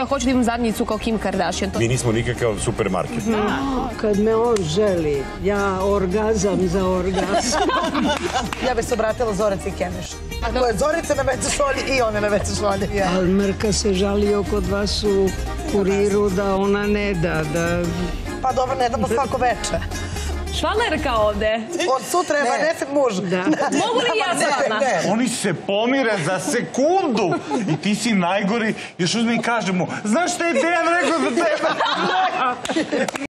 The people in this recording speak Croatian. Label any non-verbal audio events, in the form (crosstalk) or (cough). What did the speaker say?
ja hoću da imam zadnjicu kao Kim Kardashian. To... Mi nismo nikakav supermarket. Kad me on želi, ja orgazam za orgazam. (laughs) Ja bih se obratila Zorici Kemiš. Ako je Zorica na vecu šolji i ona na vecu šolji. Ja. Ali Mrka se žalio kod vas u kuriru da ona ne da, da Pa dobro, ne damo svako veče. Švalerka ovde. Od sutra je Vanefin muž. Da. Mogu li ja Oni se pomire za sekundu i ti si najgori. Još uzme i kažemo, znaš šta je Dejan rekao za tebe? (laughs)